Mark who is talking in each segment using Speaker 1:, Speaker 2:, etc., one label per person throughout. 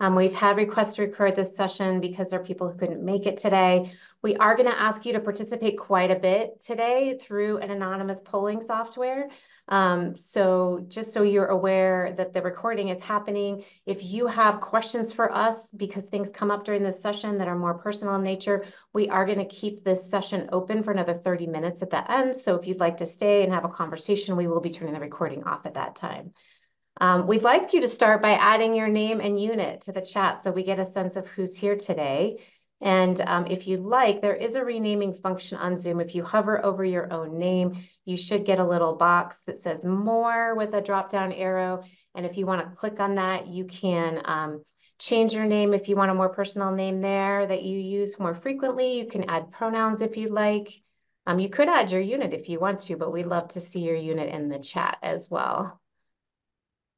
Speaker 1: Um, we've had requests to record this session because there are people who couldn't make it today. We are going to ask you to participate quite a bit today through an anonymous polling software. Um, so just so you're aware that the recording is happening, if you have questions for us because things come up during this session that are more personal in nature, we are going to keep this session open for another 30 minutes at the end. So if you'd like to stay and have a conversation, we will be turning the recording off at that time. Um, we'd like you to start by adding your name and unit to the chat so we get a sense of who's here today. And um, if you'd like, there is a renaming function on Zoom. If you hover over your own name, you should get a little box that says more with a drop down arrow. And if you want to click on that, you can um, change your name if you want a more personal name there that you use more frequently. You can add pronouns if you'd like. Um, you could add your unit if you want to, but we'd love to see your unit in the chat as well.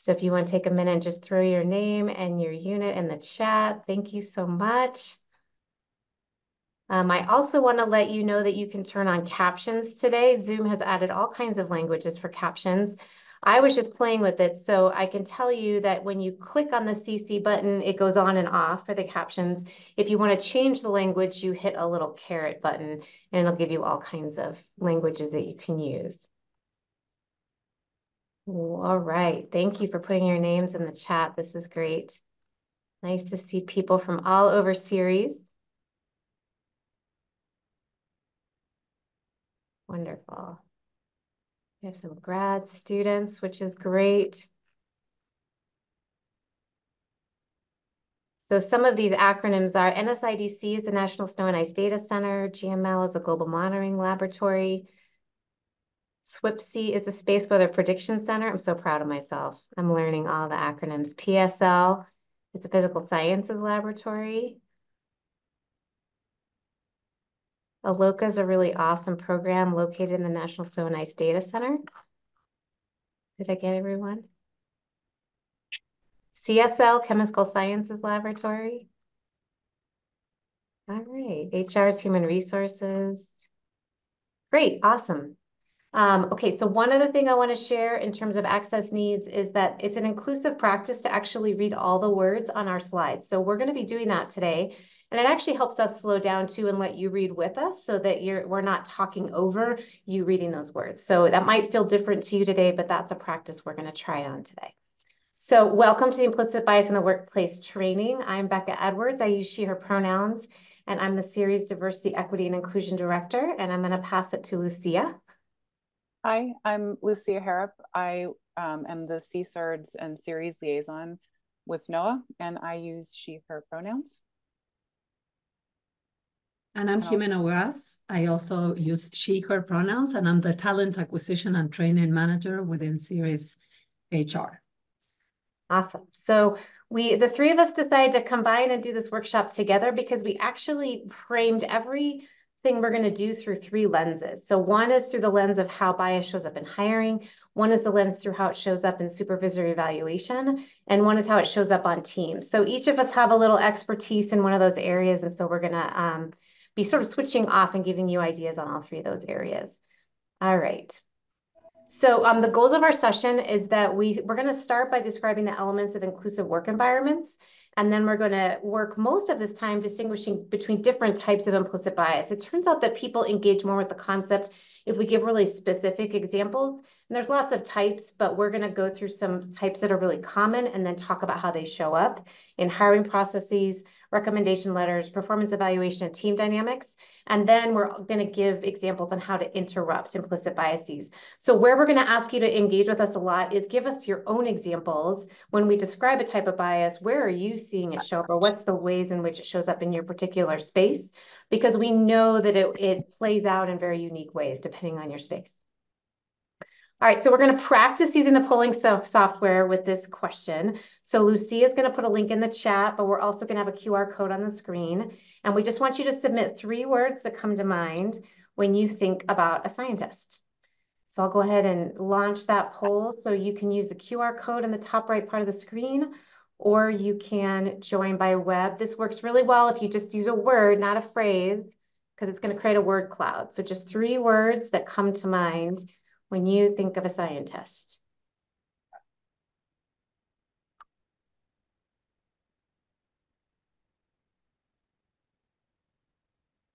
Speaker 1: So if you want to take a minute and just throw your name and your unit in the chat, thank you so much. Um, I also want to let you know that you can turn on captions today. Zoom has added all kinds of languages for captions. I was just playing with it, so I can tell you that when you click on the CC button, it goes on and off for the captions. If you want to change the language, you hit a little caret button, and it'll give you all kinds of languages that you can use. All right, thank you for putting your names in the chat. This is great. Nice to see people from all over CIRES. Wonderful. We have some grad students, which is great. So some of these acronyms are NSIDC is the National Snow and Ice Data Center, GML is a global monitoring laboratory, SWPC is a Space Weather Prediction Center. I'm so proud of myself. I'm learning all the acronyms. PSL, it's a physical sciences laboratory. ELOKA is a really awesome program located in the National and Ice Data Center. Did I get everyone? CSL, Chemical Sciences Laboratory. All right, HR is Human Resources. Great, awesome. Um, okay, so one other thing I want to share in terms of access needs is that it's an inclusive practice to actually read all the words on our slides. So we're going to be doing that today. And it actually helps us slow down too and let you read with us so that you're we're not talking over you reading those words. So that might feel different to you today, but that's a practice we're going to try on today. So welcome to the Implicit Bias in the Workplace training. I'm Becca Edwards. I use she, her pronouns, and I'm the CIRES Diversity, Equity, and Inclusion Director. And I'm going to pass it to Lucia.
Speaker 2: Hi, I'm Lucia Harrop. I um, am the CSERDS and CIRES liaison with NOAA, and I use she, her pronouns.
Speaker 3: And I'm Jimena Uras. I also use she, her pronouns, and I'm the talent acquisition and training manager within CIRES HR.
Speaker 1: Awesome. So we, the three of us decided to combine and do this workshop together because we actually framed every thing we're going to do through three lenses. So one is through the lens of how bias shows up in hiring. One is the lens through how it shows up in supervisory evaluation. And one is how it shows up on teams. So each of us have a little expertise in one of those areas. And so we're going to um, be sort of switching off and giving you ideas on all three of those areas. All right. So um, the goals of our session is that we, we're going to start by describing the elements of inclusive work environments. And then we're going to work most of this time distinguishing between different types of implicit bias. It turns out that people engage more with the concept if we give really specific examples. And there's lots of types, but we're going to go through some types that are really common and then talk about how they show up in hiring processes, recommendation letters, performance evaluation, and team dynamics. And then we're going to give examples on how to interrupt implicit biases. So where we're going to ask you to engage with us a lot is give us your own examples. When we describe a type of bias, where are you seeing it show up or what's the ways in which it shows up in your particular space? Because we know that it, it plays out in very unique ways depending on your space. All right, so we're going to practice using the polling so software with this question. So Lucia is going to put a link in the chat, but we're also going to have a QR code on the screen. And we just want you to submit three words that come to mind when you think about a scientist. So I'll go ahead and launch that poll. So you can use the QR code in the top right part of the screen, or you can join by web. This works really well if you just use a word, not a phrase, because it's going to create a word cloud. So just three words that come to mind when you think of a scientist.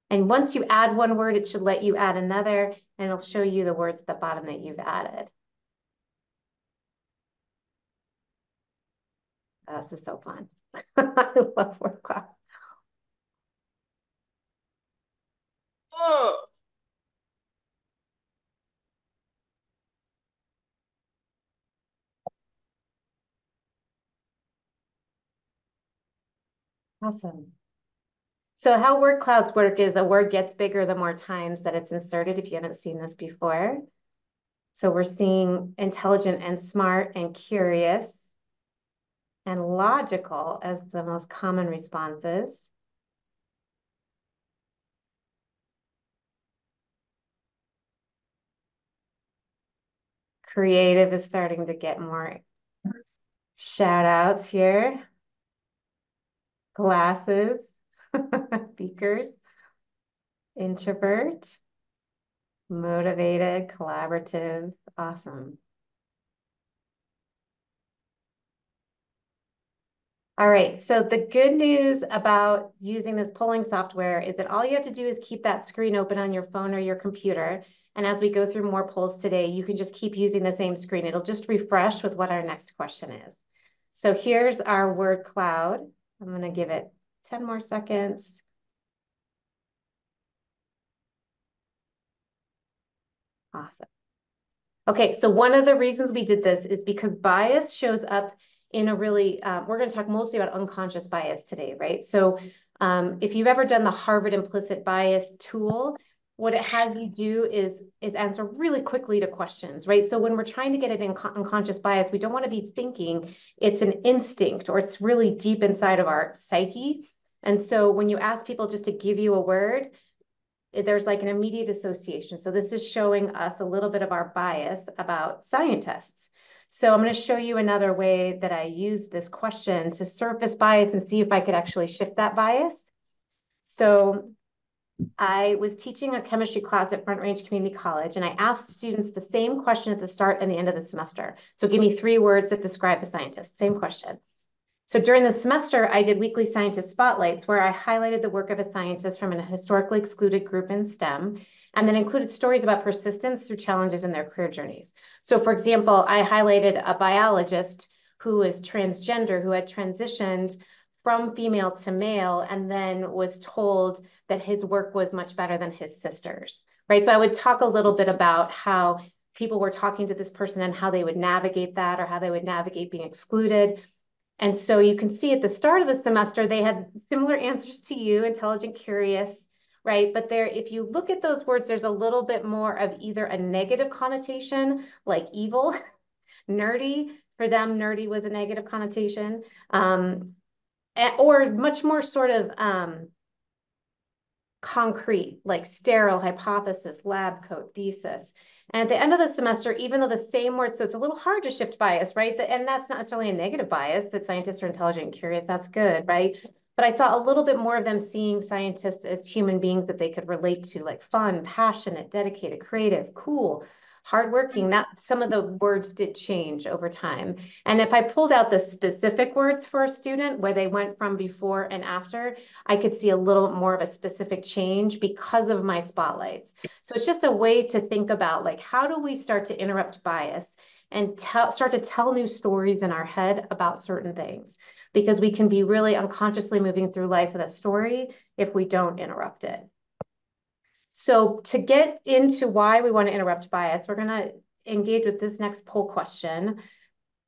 Speaker 1: And once you add one word, it should let you add another, and it'll show you the words at the bottom that you've added. Oh, this is so fun. I love word cloud.
Speaker 4: Oh.
Speaker 1: Awesome. So how word clouds work is a word gets bigger the more times that it's inserted, if you haven't seen this before. So we're seeing intelligent and smart and curious and logical as the most common responses. Creative is starting to get more shout outs here. Glasses, beakers, introvert, motivated, collaborative, awesome. All right, so the good news about using this polling software is that all you have to do is keep that screen open on your phone or your computer. And as we go through more polls today, you can just keep using the same screen. It'll just refresh with what our next question is. So here's our word cloud. I'm gonna give it 10 more seconds. Awesome. Okay, so one of the reasons we did this is because bias shows up in a really, uh, we're going to talk mostly about unconscious bias today, right? So um, if you've ever done the Harvard implicit bias tool, what it has you do is is answer really quickly to questions, right? So when we're trying to get it in unconscious bias, we don't want to be thinking it's an instinct or it's really deep inside of our psyche. And so when you ask people just to give you a word, there's like an immediate association. So this is showing us a little bit of our bias about scientists. So I'm going to show you another way that I use this question to surface bias and see if I could actually shift that bias. So I was teaching a chemistry class at Front Range Community College, and I asked students the same question at the start and the end of the semester. So give me three words that describe a scientist, same question. So during the semester, I did weekly scientist spotlights where I highlighted the work of a scientist from a historically excluded group in STEM, and then included stories about persistence through challenges in their career journeys. So for example, I highlighted a biologist who is transgender, who had transitioned from female to male and then was told that his work was much better than his sister's, right? So I would talk a little bit about how people were talking to this person and how they would navigate that or how they would navigate being excluded. And so you can see at the start of the semester, they had similar answers to you, intelligent, curious, right? But there, if you look at those words, there's a little bit more of either a negative connotation, like evil, nerdy. For them, nerdy was a negative connotation. Um, or much more sort of um, concrete, like sterile hypothesis, lab coat, thesis. And at the end of the semester, even though the same words, so it's a little hard to shift bias, right? And that's not necessarily a negative bias that scientists are intelligent and curious. That's good, right? But I saw a little bit more of them seeing scientists as human beings that they could relate to, like fun, passionate, dedicated, creative, cool, hardworking, that some of the words did change over time. And if I pulled out the specific words for a student, where they went from before and after, I could see a little more of a specific change because of my spotlights. So it's just a way to think about like, how do we start to interrupt bias and tell, start to tell new stories in our head about certain things? Because we can be really unconsciously moving through life with a story if we don't interrupt it. So to get into why we want to interrupt bias, we're going to engage with this next poll question.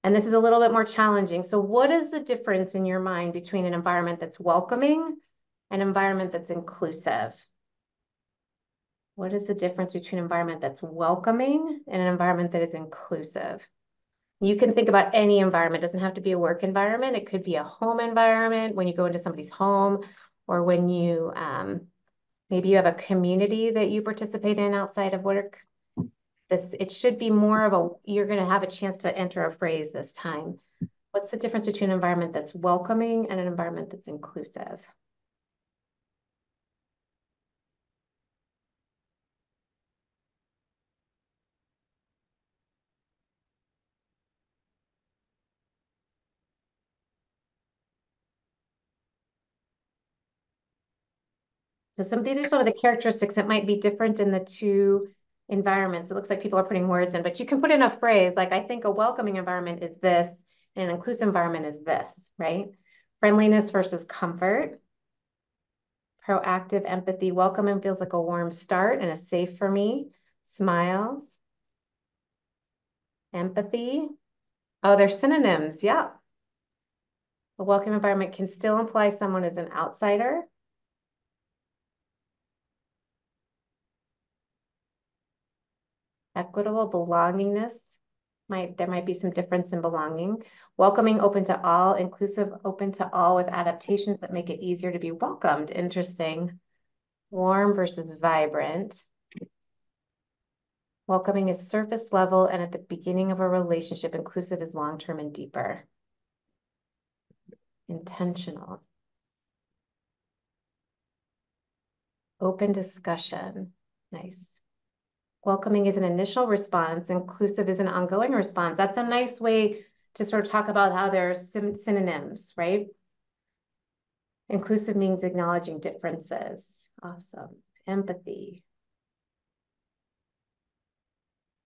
Speaker 1: And this is a little bit more challenging. So what is the difference in your mind between an environment that's welcoming and an environment that's inclusive? What is the difference between an environment that's welcoming and an environment that is inclusive? You can think about any environment. It doesn't have to be a work environment. It could be a home environment when you go into somebody's home or when you um, Maybe you have a community that you participate in outside of work. This it should be more of a you're going to have a chance to enter a phrase this time. What's the difference between an environment that's welcoming and an environment that's inclusive? So some of these are some of the characteristics that might be different in the two environments. It looks like people are putting words in, but you can put in a phrase like, I think a welcoming environment is this, and an inclusive environment is this, right? Friendliness versus comfort. Proactive empathy, welcoming feels like a warm start and a safe for me. Smiles. Empathy. Oh, they're synonyms, yeah. A welcome environment can still imply someone is an outsider. Equitable belongingness, might there might be some difference in belonging. Welcoming, open to all, inclusive, open to all with adaptations that make it easier to be welcomed. Interesting. Warm versus vibrant. Welcoming is surface level and at the beginning of a relationship. Inclusive is long-term and deeper. Intentional. Open discussion. Nice. Welcoming is an initial response. Inclusive is an ongoing response. That's a nice way to sort of talk about how they're synonyms, right? Inclusive means acknowledging differences. Awesome. Empathy.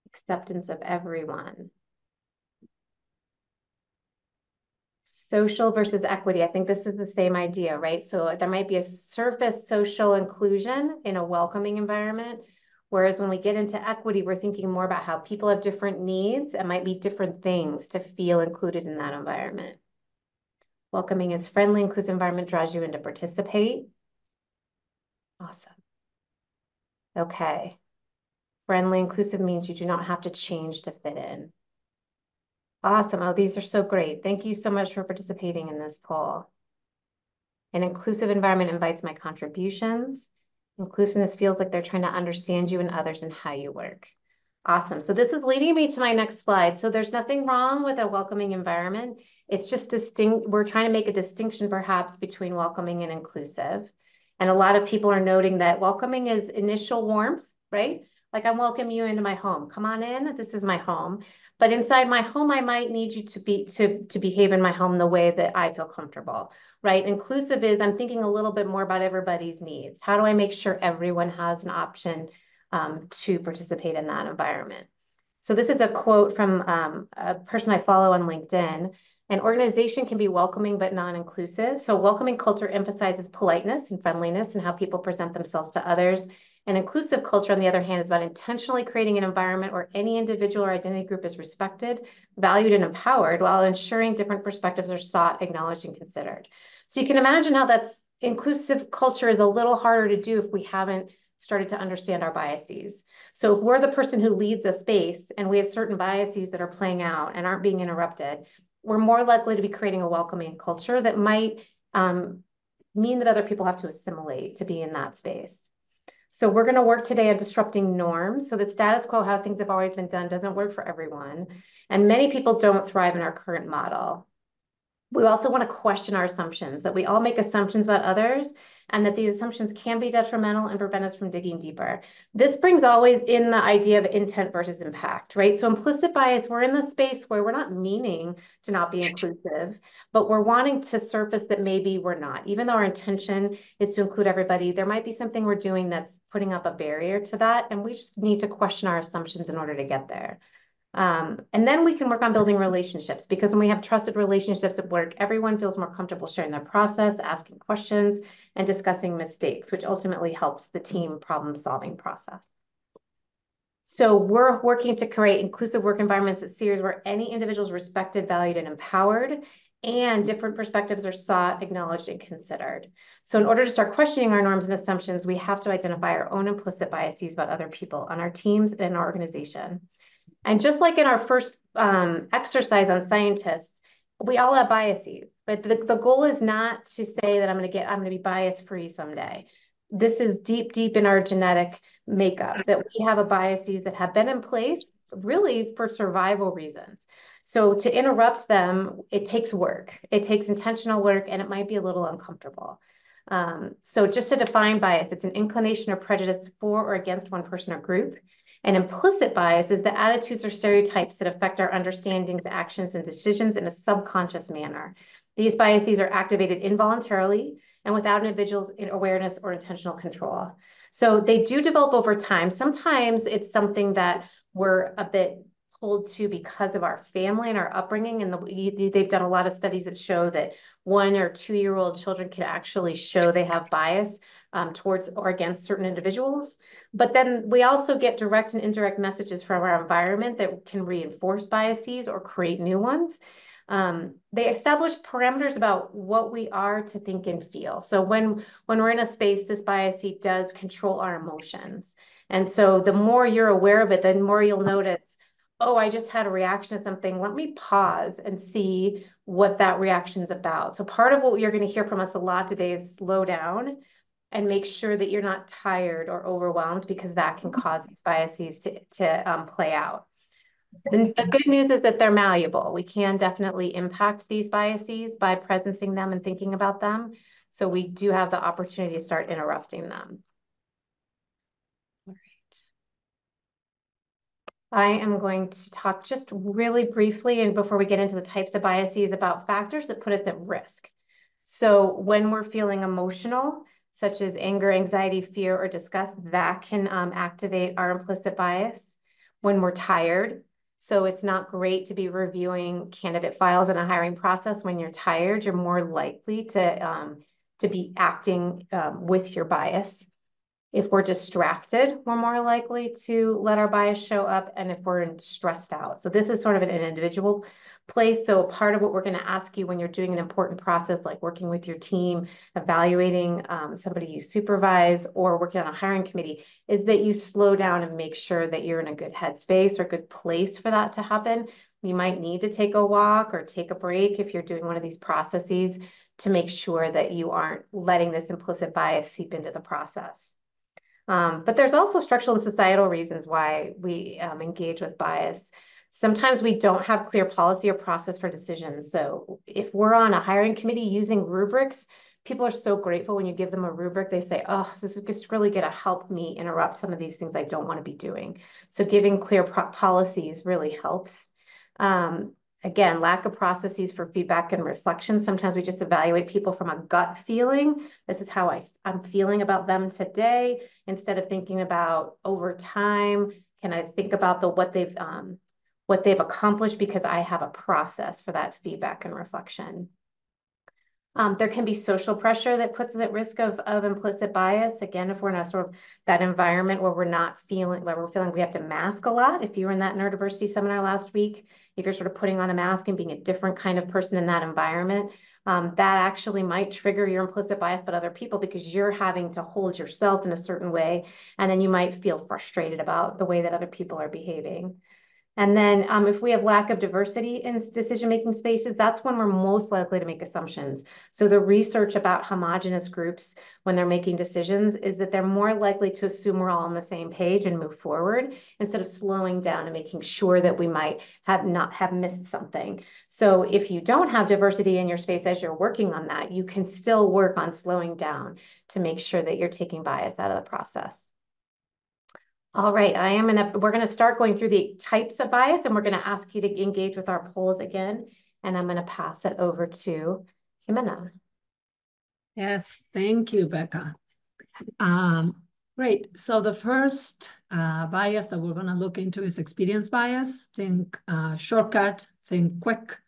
Speaker 1: Acceptance of everyone. Social versus equity. I think this is the same idea, right? So there might be a surface social inclusion in a welcoming environment, Whereas when we get into equity, we're thinking more about how people have different needs and might be different things to feel included in that environment. Welcoming is friendly, inclusive environment draws you in to participate. Awesome. Okay. Friendly, inclusive means you do not have to change to fit in. Awesome. Oh, these are so great. Thank you so much for participating in this poll. An inclusive environment invites my contributions. Inclusiveness feels like they're trying to understand you and others and how you work. Awesome. So this is leading me to my next slide. So there's nothing wrong with a welcoming environment. It's just distinct. We're trying to make a distinction perhaps between welcoming and inclusive. And a lot of people are noting that welcoming is initial warmth, right? Like I'm welcoming you into my home. Come on in. This is my home. But inside my home, I might need you to be to to behave in my home the way that I feel comfortable, right? Inclusive is I'm thinking a little bit more about everybody's needs. How do I make sure everyone has an option um, to participate in that environment? So this is a quote from um, a person I follow on LinkedIn. An organization can be welcoming but non-inclusive. So welcoming culture emphasizes politeness and friendliness and how people present themselves to others an inclusive culture, on the other hand, is about intentionally creating an environment where any individual or identity group is respected, valued, and empowered while ensuring different perspectives are sought, acknowledged, and considered. So you can imagine how that's inclusive culture is a little harder to do if we haven't started to understand our biases. So if we're the person who leads a space and we have certain biases that are playing out and aren't being interrupted, we're more likely to be creating a welcoming culture that might um, mean that other people have to assimilate to be in that space. So we're going to work today on disrupting norms. So the status quo, how things have always been done, doesn't work for everyone. And many people don't thrive in our current model. We also want to question our assumptions, that we all make assumptions about others and that these assumptions can be detrimental and prevent us from digging deeper. This brings always in the idea of intent versus impact, right? So implicit bias, we're in the space where we're not meaning to not be inclusive, but we're wanting to surface that maybe we're not. Even though our intention is to include everybody, there might be something we're doing that's putting up a barrier to that, and we just need to question our assumptions in order to get there. Um, and then we can work on building relationships because when we have trusted relationships at work, everyone feels more comfortable sharing their process, asking questions, and discussing mistakes, which ultimately helps the team problem solving process. So we're working to create inclusive work environments at CIRES where any individual is respected, valued, and empowered, and different perspectives are sought, acknowledged, and considered. So in order to start questioning our norms and assumptions, we have to identify our own implicit biases about other people on our teams and in our organization. And just like in our first um, exercise on scientists, we all have biases, but the, the goal is not to say that I'm going to get, I'm going to be bias free someday. This is deep, deep in our genetic makeup that we have a biases that have been in place really for survival reasons. So to interrupt them, it takes work. It takes intentional work and it might be a little uncomfortable. Um, so just to define bias, it's an inclination or prejudice for or against one person or group. An implicit bias is the attitudes or stereotypes that affect our understandings, actions, and decisions in a subconscious manner. These biases are activated involuntarily and without an individual's awareness or intentional control. So they do develop over time. Sometimes it's something that we're a bit pulled to because of our family and our upbringing. And the, they've done a lot of studies that show that one or two year old children can actually show they have bias um, towards or against certain individuals. But then we also get direct and indirect messages from our environment that can reinforce biases or create new ones. Um, they establish parameters about what we are to think and feel. So when, when we're in a space, this bias does control our emotions. And so the more you're aware of it, the more you'll notice, oh, I just had a reaction to something. Let me pause and see what that reaction is about. So part of what you're going to hear from us a lot today is slow down and make sure that you're not tired or overwhelmed because that can cause these biases to, to um, play out. The, the good news is that they're malleable. We can definitely impact these biases by presencing them and thinking about them. So we do have the opportunity to start interrupting them. All right. I am going to talk just really briefly and before we get into the types of biases about factors that put us at risk. So when we're feeling emotional, such as anger, anxiety, fear, or disgust, that can um, activate our implicit bias. When we're tired, so it's not great to be reviewing candidate files in a hiring process when you're tired. You're more likely to, um, to be acting um, with your bias. If we're distracted, we're more likely to let our bias show up and if we're stressed out. So this is sort of an individual place. So part of what we're going to ask you when you're doing an important process, like working with your team, evaluating um, somebody you supervise, or working on a hiring committee, is that you slow down and make sure that you're in a good headspace or good place for that to happen. You might need to take a walk or take a break if you're doing one of these processes to make sure that you aren't letting this implicit bias seep into the process. Um, but there's also structural and societal reasons why we um, engage with bias. Sometimes we don't have clear policy or process for decisions. So if we're on a hiring committee using rubrics, people are so grateful when you give them a rubric. They say, oh, this is just really going to help me interrupt some of these things I don't want to be doing. So giving clear policies really helps. Um, again, lack of processes for feedback and reflection. Sometimes we just evaluate people from a gut feeling. This is how I, I'm feeling about them today, instead of thinking about over time. Can I think about the what they've um, what they've accomplished because I have a process for that feedback and reflection. Um, there can be social pressure that puts us at risk of, of implicit bias. Again, if we're in a sort of that environment where we're not feeling, where we're feeling we have to mask a lot. If you were in that neurodiversity seminar last week, if you're sort of putting on a mask and being a different kind of person in that environment, um, that actually might trigger your implicit bias, but other people because you're having to hold yourself in a certain way. And then you might feel frustrated about the way that other people are behaving. And then um, if we have lack of diversity in decision-making spaces, that's when we're most likely to make assumptions. So the research about homogenous groups when they're making decisions is that they're more likely to assume we're all on the same page and move forward instead of slowing down and making sure that we might have not have missed something. So if you don't have diversity in your space as you're working on that, you can still work on slowing down to make sure that you're taking bias out of the process. All right, I am gonna, we're gonna start going through the types of bias and we're gonna ask you to engage with our polls again. And I'm gonna pass it over to Jimena.
Speaker 3: Yes, thank you, Becca. Um, great, so the first uh, bias that we're gonna look into is expedience bias. Think uh, shortcut, think quick.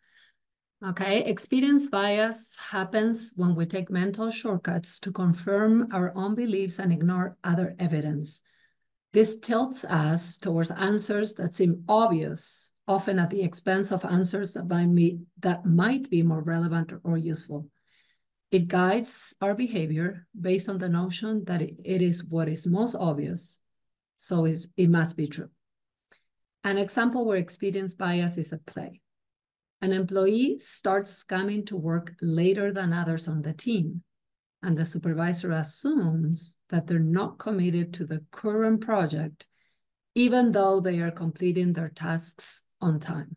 Speaker 3: Okay, expedience bias happens when we take mental shortcuts to confirm our own beliefs and ignore other evidence. This tilts us towards answers that seem obvious, often at the expense of answers that might be, that might be more relevant or useful. It guides our behavior based on the notion that it is what is most obvious, so it must be true. An example where expedience bias is at play. An employee starts coming to work later than others on the team and the supervisor assumes that they're not committed to the current project, even though they are completing their tasks on time.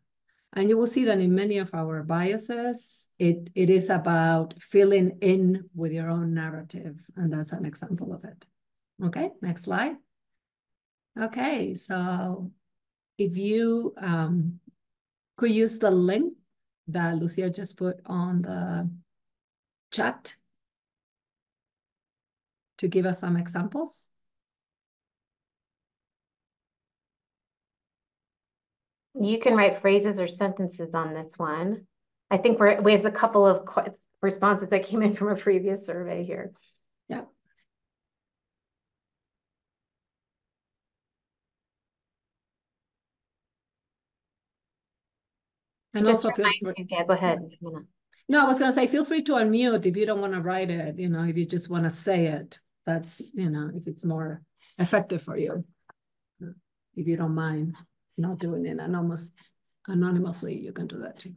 Speaker 3: And you will see that in many of our biases, it, it is about filling in with your own narrative. And that's an example of it. Okay, next slide. Okay, so if you um, could use the link that Lucia just put on the chat to give us some examples?
Speaker 1: You can write phrases or sentences on this one. I think we're, we have a couple of responses that came in from a previous survey here.
Speaker 3: Yeah. And
Speaker 1: Just
Speaker 3: also feel
Speaker 1: you, yeah, go ahead.
Speaker 3: No, I was gonna say, feel free to unmute if you don't want to write it, you know, if you just want to say it. That's, you know, if it's more effective for you. If you don't mind not doing it anonymous, anonymously, you can do that too.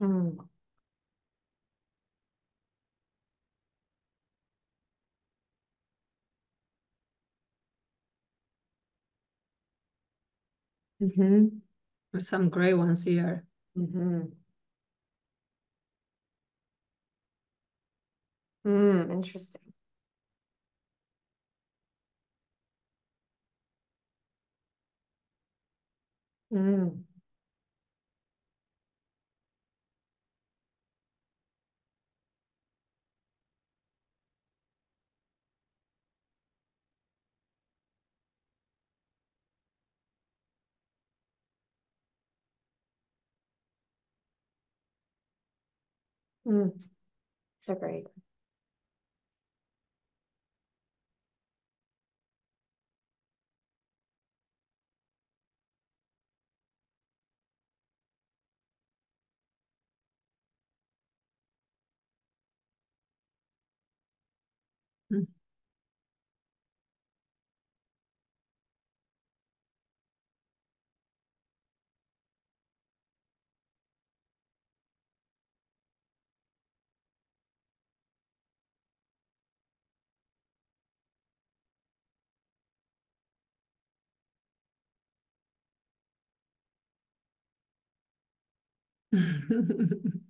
Speaker 1: Hmm. Mm-hmm.
Speaker 3: There's some gray ones here.
Speaker 1: Mm-hmm. Hmm, interesting. Hmm. Hmm. So great.
Speaker 3: Mm.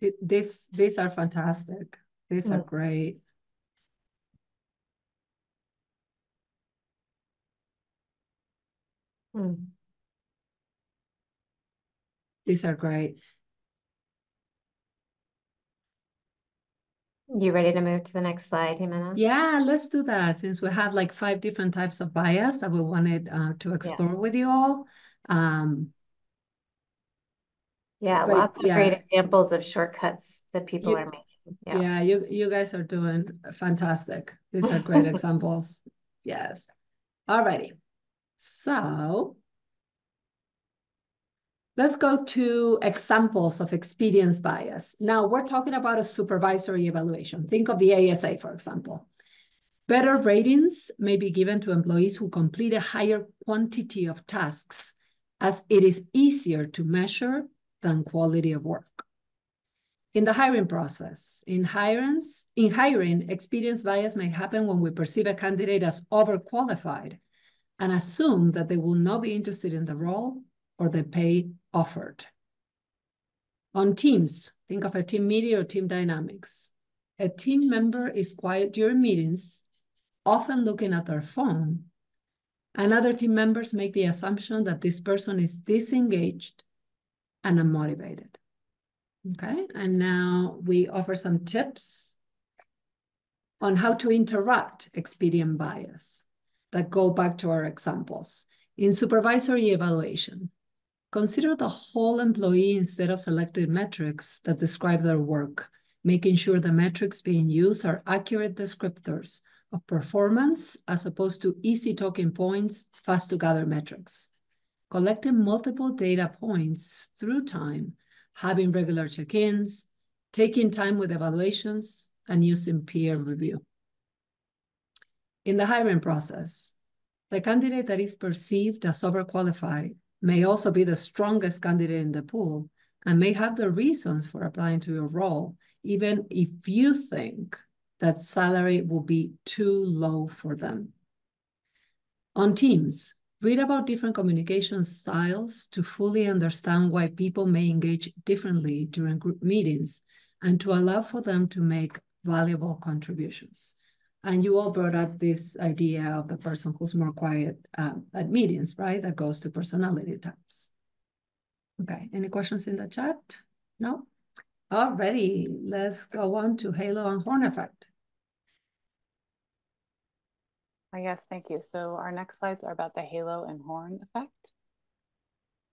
Speaker 3: It, this, these are fantastic. These are
Speaker 1: Mm.
Speaker 3: great.
Speaker 1: Hmm.
Speaker 3: These are great.
Speaker 1: You ready to move to the next slide, Jimena?
Speaker 3: Yeah, let's do that since we have like five different types of bias that we wanted uh, to explore with you all. Um,
Speaker 1: Yeah,
Speaker 3: But,
Speaker 1: lots of great examples of shortcuts that people
Speaker 3: You-
Speaker 1: are making. Yeah.
Speaker 3: yeah, you you guys are doing fantastic. These are great examples. Yes. Alrighty. So let's go to examples of expedience bias. Now we're talking about a supervisory evaluation. Think of the ASA, for example. Better ratings may be given to employees who complete a higher quantity of tasks as it is easier to measure than quality of work. In the hiring process, in hirings, in hiring, expedience bias may happen when we perceive a candidate as overqualified and assume that they will not be interested in the role or the pay offered. On teams, think of a team meeting or team dynamics. A team member is quiet during meetings, often looking at their phone, and other team members make the assumption that this person is disengaged and unmotivated. Okay, and now we offer some tips on how to interrupt expedient bias that go back to our examples. In supervisory evaluation, consider the whole employee instead of selected metrics that describe their work making sure the metrics being used are accurate descriptors of performance as opposed to easy talking points, fast to gather metrics. Collecting multiple data points through time, having regular check-ins, taking time with evaluations, and using peer review. In the hiring process, the candidate that is perceived as overqualified may also be the strongest candidate in the pool and may have the reasons for applying to your role, even if you think that salary will be too low for them. On teams, read about different communication styles to fully understand why people may engage differently during group meetings and to allow for them to make valuable contributions. And you all brought up this idea of the person who's more quiet um, at meetings, right? That goes to personality types. Okay, any questions in the chat? No? Alrighty, let's go on to halo and horn effect.
Speaker 2: Yes, thank you. So our next slides are about the halo and horn effect.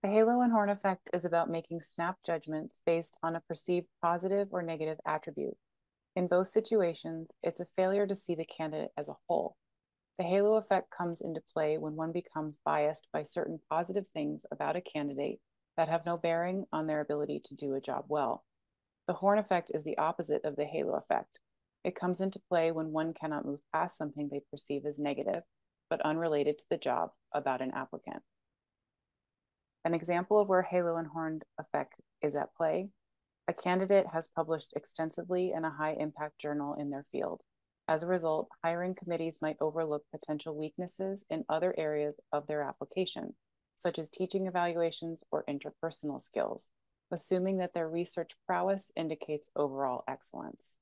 Speaker 2: The halo and horn effect is about making snap judgments based on a perceived positive or negative attribute. In both situations, it's a failure to see the candidate as a whole. The halo effect comes into play when one becomes biased by certain positive things about a candidate that have no bearing on their ability to do a job well. The horn effect is the opposite of the halo effect. It comes into play when one cannot move past something they perceive as negative, but unrelated to the job about an applicant. An example of where halo and horn effect is at play a candidate has published extensively in a high impact journal in their field. As a result, hiring committees might overlook potential weaknesses in other areas of their application, such as teaching evaluations or interpersonal skills, assuming that their research prowess indicates overall excellence.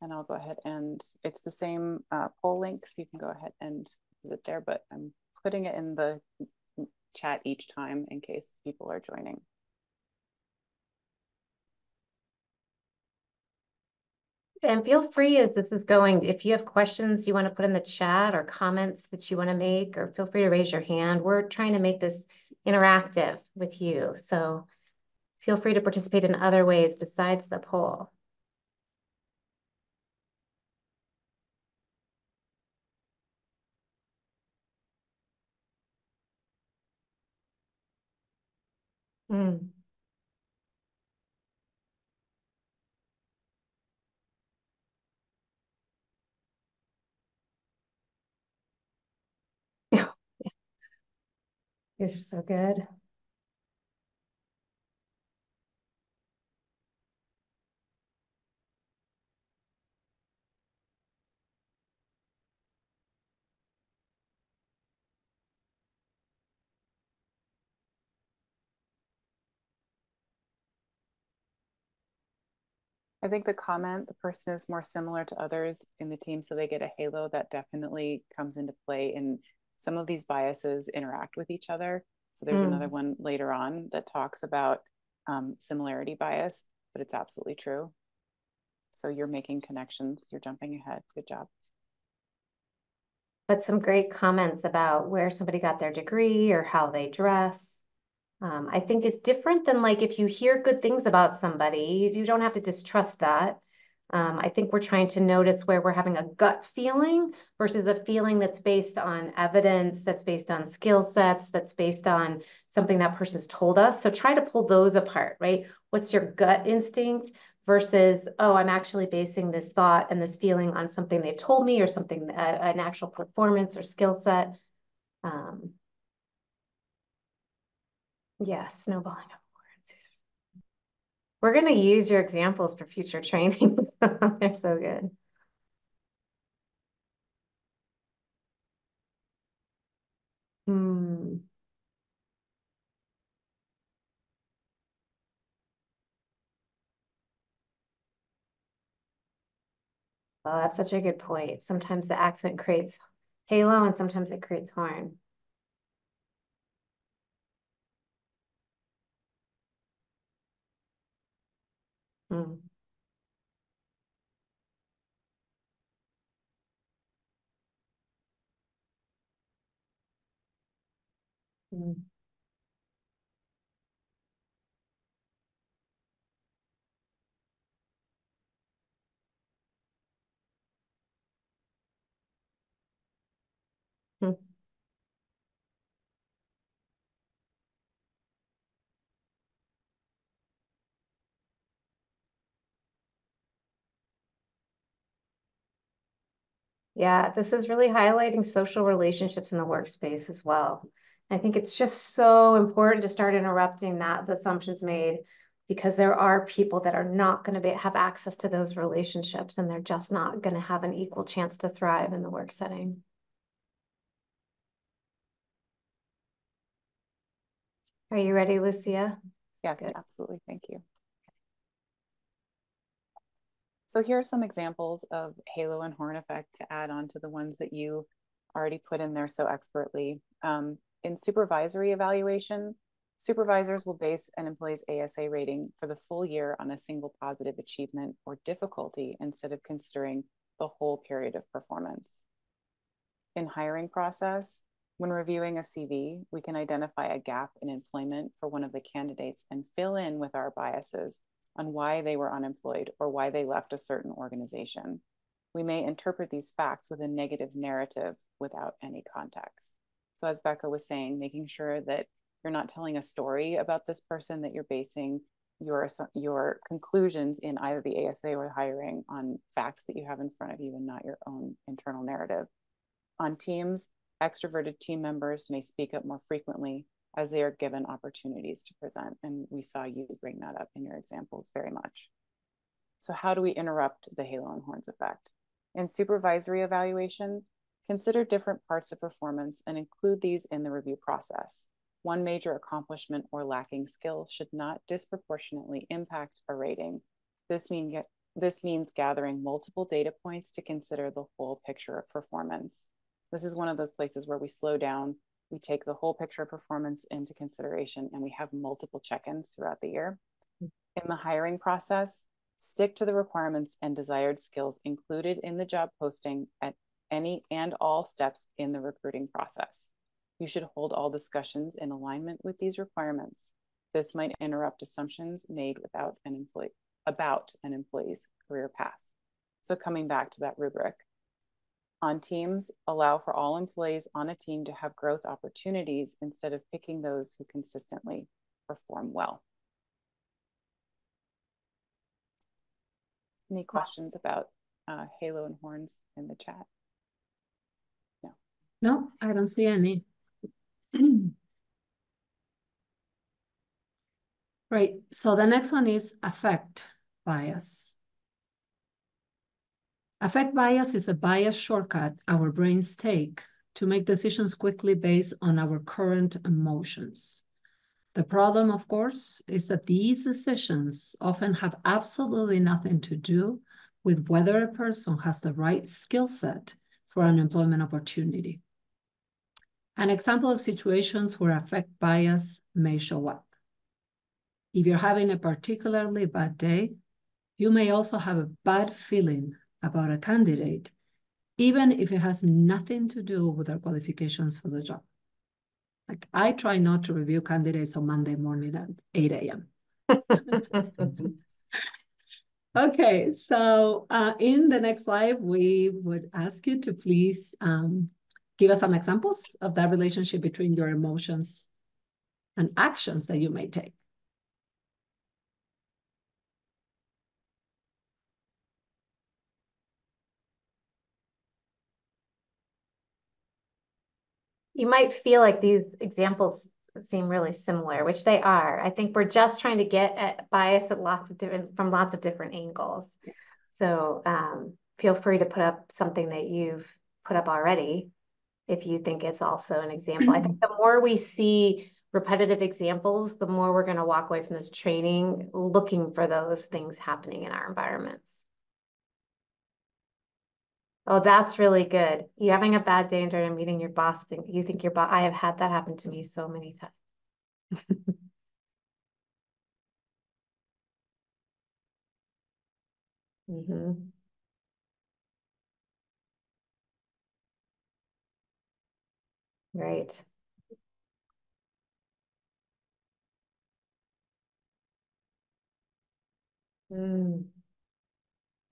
Speaker 2: And I'll go ahead and it's the same uh, poll link, so you can go ahead and visit there, but I'm putting it in the chat each time in case people are joining.
Speaker 1: And feel free as this is going, if you have questions you want to put in the chat or comments that you want to make, or feel free to raise your hand. We're trying to make this interactive with you. So feel free to participate in other ways besides the poll. Mm. Yeah. These are so good.
Speaker 2: I think the comment, the person is more similar to others in the team, so they get a halo that definitely comes into play. And some of these biases interact with each other. So there's mm. another one later on that talks about um, similarity bias, but it's absolutely true. So you're making connections, you're jumping ahead. Good job.
Speaker 1: But some great comments about where somebody got their degree or how they dress um, I think is different than like if you hear good things about somebody, you don't have to distrust that. Um, I think we're trying to notice where we're having a gut feeling versus a feeling that's based on evidence, that's based on skill sets, that's based on something that person's told us. So try to pull those apart, right? What's your gut instinct versus, oh, I'm actually basing this thought and this feeling on something they've told me or something, uh, an actual performance or skill set. Um, Yes, snowballing upwards. We're going to use your examples for future training. They're so good. Hmm. Oh, that's such a good point. Sometimes the accent creates halo and sometimes it creates horn. Mm. Mm. Hmm. Yeah, this is really highlighting social relationships in the workspace as well. I think it's just so important to start interrupting that the assumptions made because there are people that are not going to be have access to those relationships and they're just not going to have an equal chance to thrive in the work setting. Are you ready, Lucia?
Speaker 2: Yes,
Speaker 1: Good.
Speaker 2: absolutely. Thank you. So here are some examples of halo and horn effect to add on to the ones that you already put in there so expertly. Um, in supervisory evaluation, supervisors will base an employee's ASA rating for the full year on a single positive achievement or difficulty instead of considering the whole period of performance. In hiring process, when reviewing a CV, we can identify a gap in employment for one of the candidates and fill in with our biases on why they were unemployed or why they left a certain organization. We may interpret these facts with a negative narrative without any context. So, as Becca was saying, making sure that you're not telling a story about this person, that you're basing your your conclusions in either the ASA or hiring on facts that you have in front of you and not your own internal narrative. On teams, extroverted team members may speak up more frequently as they are given opportunities to present. And we saw you bring that up in your examples very much. So, how do we interrupt the halo and horns effect? In supervisory evaluation, consider different parts of performance and include these in the review process. One major accomplishment or lacking skill should not disproportionately impact a rating. This, mean this means gathering multiple data points to consider the whole picture of performance. This is one of those places where we slow down we take the whole picture of performance into consideration and we have multiple check-ins throughout the year. Mm. In the hiring process, stick to the requirements and desired skills included in the job posting at any and all steps in the recruiting process. You should hold all discussions in alignment with these requirements. This might interrupt assumptions made without an employee about an employee's career path. So coming back to that rubric, on teams allow for all employees on a team to have growth opportunities instead of picking those who consistently perform well. Any questions about uh, Halo and Horns in the chat?
Speaker 3: No. No, I don't see any. right. So the next one is affect bias. Affect bias is a bias shortcut our brains take to make decisions quickly based on our current emotions. The problem, of course, is that these decisions often have absolutely nothing to do with whether a person has the right skill set for an employment opportunity. An example of situations where affect bias may show up. If you're having a particularly bad day, you may also have a bad feeling about a candidate, even if it has nothing to do with their qualifications for the job. Like I try not to review candidates on Monday morning at 8 a.m. okay, so uh, in the next slide, we would ask you to please um, give us some examples of that relationship between your emotions and actions that you may take.
Speaker 1: You might feel like these examples seem really similar, which they are. I think we're just trying to get at bias at lots of different from lots of different angles. So um, feel free to put up something that you've put up already if you think it's also an example. I think the more we see repetitive examples, the more we're going to walk away from this training looking for those things happening in our environments. Oh, that's really good. You having a bad day and during a meeting, your boss think you think your boss. I have had that happen to me so many times. mm-hmm. Right. Mm.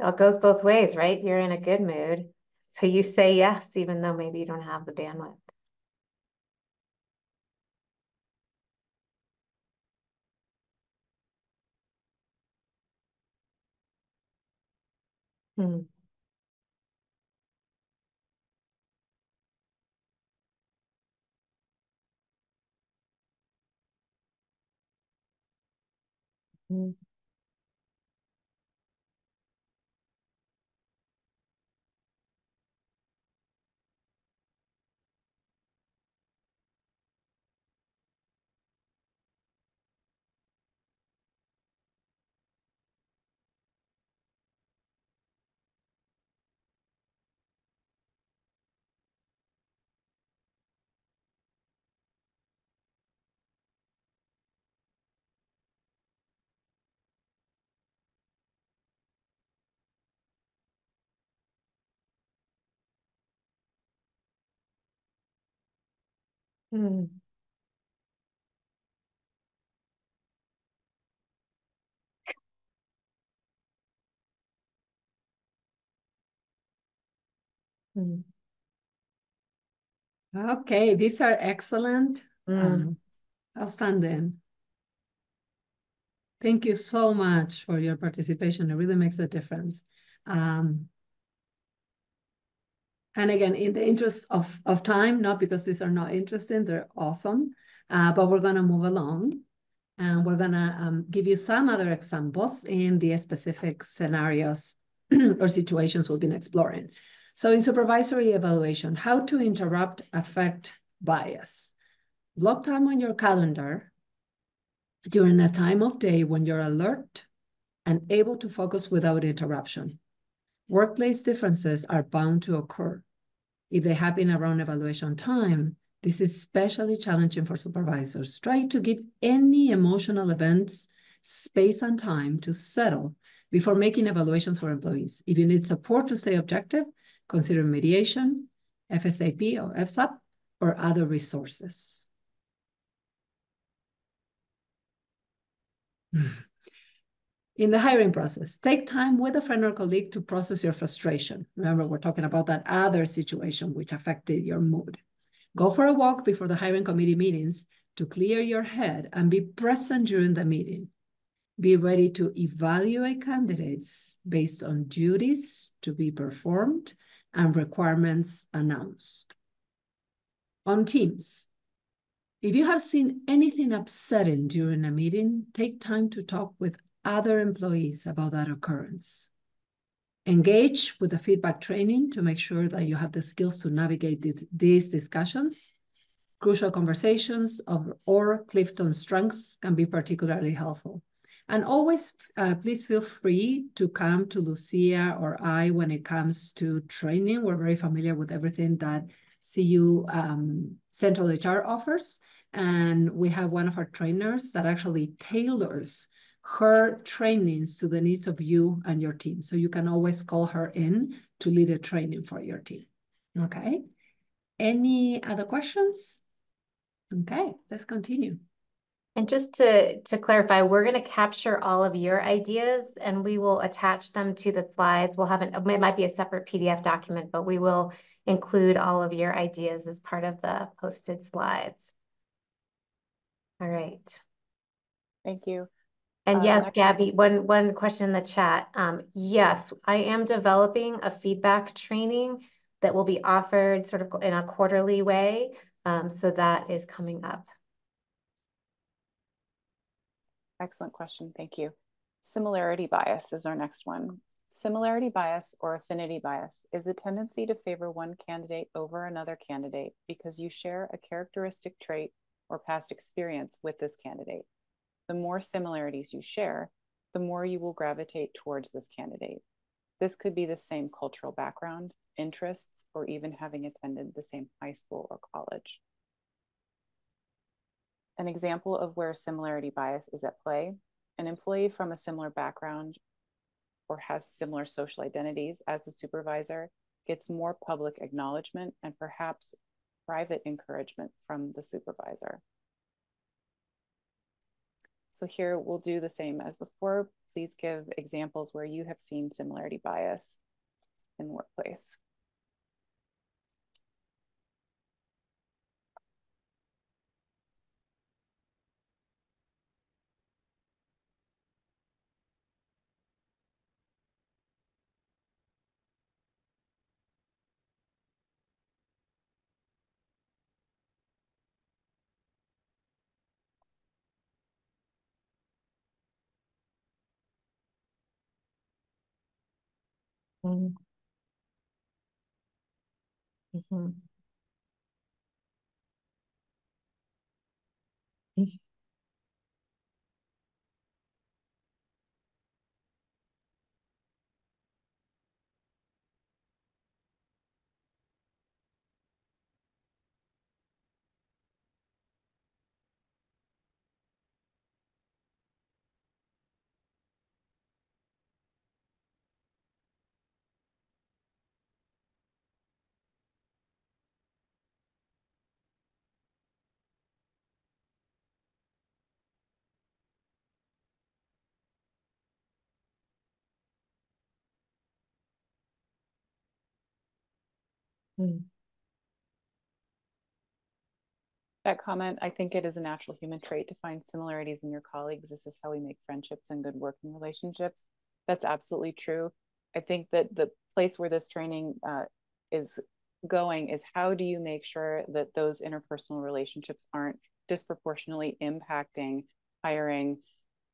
Speaker 1: It goes both ways, right? You're in a good mood. So you say yes, even though maybe you don't have the bandwidth. Hmm. Hmm. Hmm. Hmm.
Speaker 3: Okay, these are excellent.
Speaker 1: Mm.
Speaker 3: Um, outstanding. Thank you so much for your participation. It really makes a difference. Um, and again, in the interest of, of time, not because these are not interesting, they're awesome, uh, but we're gonna move along. And we're gonna um, give you some other examples in the specific scenarios or situations we've been exploring. So in supervisory evaluation, how to interrupt affect bias. Block time on your calendar during a time of day when you're alert and able to focus without interruption. Workplace differences are bound to occur. If they happen around evaluation time, this is especially challenging for supervisors. Try to give any emotional events space and time to settle before making evaluations for employees. If you need support to stay objective, consider mediation, FSAP or FSAP, or other resources. Hmm. In the hiring process, take time with a friend or colleague to process your frustration. Remember, we're talking about that other situation which affected your mood. Go for a walk before the hiring committee meetings to clear your head and be present during the meeting. Be ready to evaluate candidates based on duties to be performed and requirements announced. On Teams, if you have seen anything upsetting during a meeting, take time to talk with other employees about that occurrence. Engage with the feedback training to make sure that you have the skills to navigate th these discussions. Crucial conversations of or Clifton strength can be particularly helpful. And always, uh, please feel free to come to Lucia or I when it comes to training. We're very familiar with everything that CU um, Central HR offers. And we have one of our trainers that actually tailors her trainings to the needs of you and your team. So you can always call her in to lead a training for your team. Okay. Any other questions? Okay, let's continue.
Speaker 1: And just to, to clarify, we're going to capture all of your ideas and we will attach them to the slides. We'll have an, it might be a separate PDF document, but we will include all of your ideas as part of the posted slides. All right.
Speaker 2: Thank you.
Speaker 1: And
Speaker 2: Uh,
Speaker 1: yes, Gabby, one, one question in the chat. Um, yes, I am developing a feedback training that will be offered sort of in a quarterly way. Um, so that is coming up.
Speaker 2: Excellent question. Thank you. Similarity bias is our next one. Similarity bias or affinity bias is the tendency to favor one candidate over another candidate because you share a characteristic trait or past experience with this candidate. The more similarities you share, the more you will gravitate towards this candidate. This could be the same cultural background, interests, or even having attended the same high school or college. An example of where similarity bias is at play an employee from a similar background or has similar social identities as the supervisor gets more public acknowledgement and perhaps private encouragement from the supervisor. So here we'll do the same as before. Please give examples where you have seen similarity bias in workplace.
Speaker 1: Mm. Mm.
Speaker 2: That comment, I think it is a natural human trait to find similarities in your colleagues. This is how we make friendships and good working relationships. That's absolutely true. I think that the place where this training uh, is going is how do you make sure that those interpersonal relationships aren't disproportionately impacting hiring,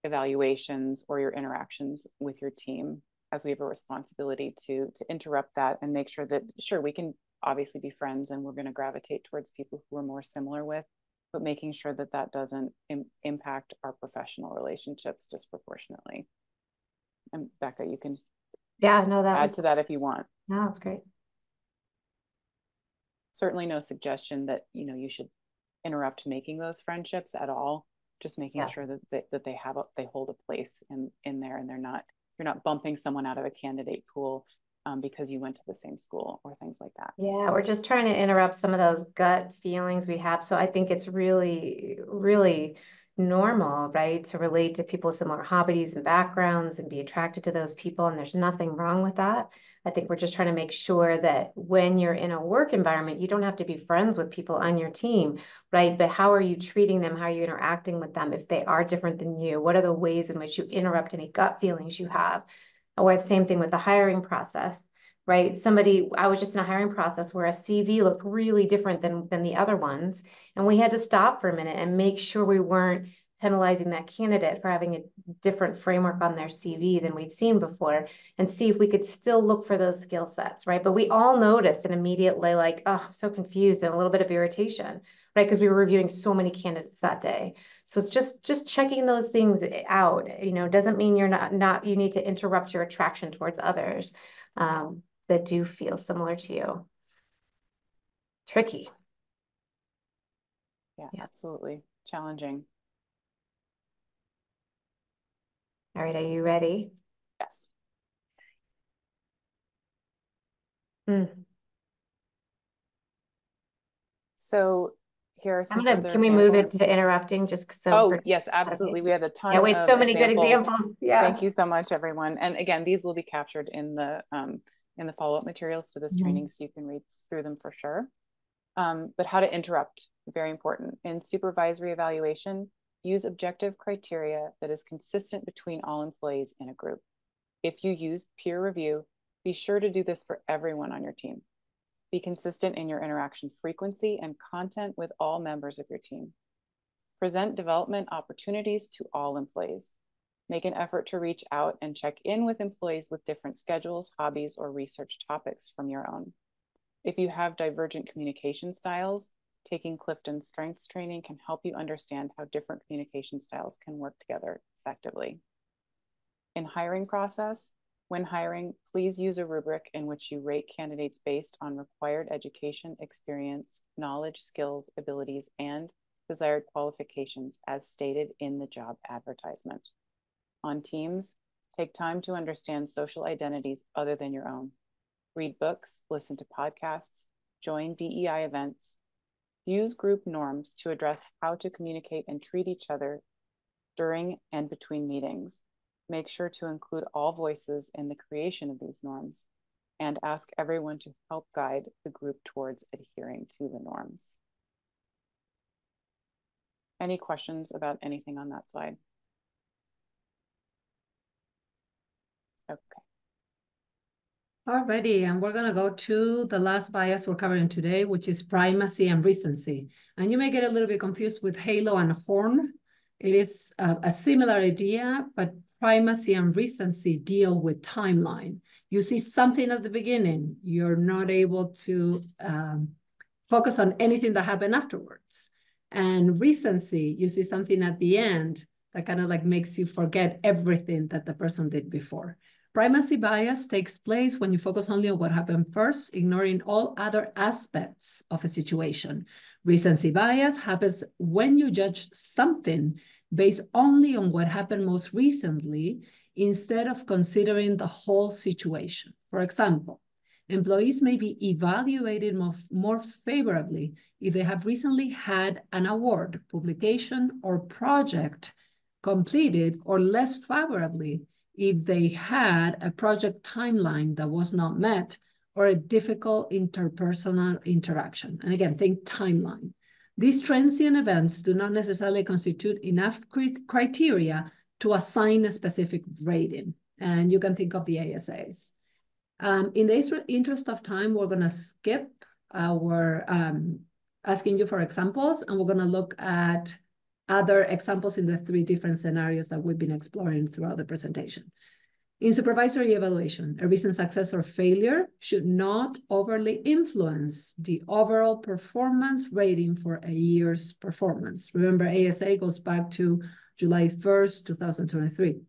Speaker 2: evaluations, or your interactions with your team as we have a responsibility to to interrupt that and make sure that sure we can obviously be friends and we're going to gravitate towards people who we're more similar with but making sure that that doesn't Im- impact our professional relationships disproportionately and becca you can
Speaker 1: Yeah, no, that
Speaker 2: add
Speaker 1: was,
Speaker 2: to that if you want
Speaker 1: no, that's great.
Speaker 2: certainly no suggestion that you know you should interrupt making those friendships at all just making
Speaker 1: Yeah.
Speaker 2: sure that they, that they have a they hold a place in in there and they're not you're not bumping someone out of a candidate pool um, because you went to the same school or things like that
Speaker 1: Yeah, we're just trying to interrupt some of those gut feelings we have. So I think it's really, really normal, right, to relate to people with similar hobbies and backgrounds and be attracted to those people. And there's nothing wrong with that. I think we're just trying to make sure that when you're in a work environment, you don't have to be friends with people on your team, right? But how are you treating them? How are you interacting with them if they are different than you? What are the ways in which you interrupt any gut feelings you have? Or the same thing with the hiring process right? Somebody, I was just in a hiring process where a CV looked really different than than the other ones, and we had to stop for a minute and make sure we weren't penalizing that candidate for having a different framework on their CV than we'd seen before, and see if we could still look for those skill sets, right? But we all noticed and immediately like, oh, I'm so confused and a little bit of irritation, right? Because we were reviewing so many candidates that day. So it's just just checking those things out. You know, doesn't mean you're not not you need to interrupt your attraction towards others. Um, that do feel similar to you. Tricky.
Speaker 2: yeah,
Speaker 1: Yeah.
Speaker 2: absolutely challenging
Speaker 1: All right, are you ready?
Speaker 2: yes
Speaker 1: Hmm.
Speaker 2: so here are some
Speaker 1: I'm gonna,
Speaker 2: further
Speaker 1: can we move
Speaker 2: examples.
Speaker 1: into interrupting just so?
Speaker 2: oh
Speaker 1: for-
Speaker 2: yes absolutely we had a ton
Speaker 1: Yeah, wait,
Speaker 2: of
Speaker 1: so many good
Speaker 2: examples.
Speaker 1: examples. Yeah.
Speaker 2: Thank you so much, everyone. And again, these will be captured in the um, in the follow-up materials to this
Speaker 1: Mhm.
Speaker 2: training, so you can read through them for sure. Um, but how to interrupt, very important. In supervisory evaluation, use objective criteria that is consistent between all employees in a group. If you use peer review, be sure to do this for everyone on your team. Be consistent in your interaction frequency and content with all members of your team. Present development opportunities to all employees. Make an effort to reach out and check in with employees with different schedules, hobbies, or research topics from your own. If you have divergent communication styles, taking Clifton Strengths training can help you understand how different communication styles can work together effectively. In hiring process, when hiring, please use a rubric in which you rate candidates based on required education, experience, knowledge, skills, abilities, and desired qualifications as stated in the job advertisement. On teams, take time to understand social identities other than your own. Read books, listen to podcasts, join DEI events. Use group norms to address how to communicate and treat each other during and between meetings. Make sure to include all voices in the creation of these norms and ask everyone to help guide the group towards adhering to the norms. Any questions about anything on that slide? Okay.
Speaker 3: Alrighty, and we're gonna go to the last bias we're covering today, which is primacy and recency. And you may get a little bit confused with halo and horn. It is a, a similar idea, but primacy and recency deal with timeline. You see something at the beginning, you're not able to um, focus on anything that happened afterwards. And recency, you see something at the end that kind of like makes you forget everything that the person did before. Primacy bias takes place when you focus only on what happened first, ignoring all other aspects of a situation. Recency bias happens when you judge something based only on what happened most recently instead of considering the whole situation. For example, employees may be evaluated more, more favorably if they have recently had an award, publication, or project completed, or less favorably if they had a project timeline that was not met or a difficult interpersonal interaction. And again, think timeline. These transient events do not necessarily constitute enough criteria to assign a specific rating. And you can think of the ASAs. Um, in the interest of time, we're gonna skip our um, asking you for examples, and we're gonna look at other examples in the three different scenarios that we've been exploring throughout the presentation. In supervisory evaluation, a recent success or failure should not overly influence the overall performance rating for a year's performance. Remember, ASA goes back to July 1st, 2023.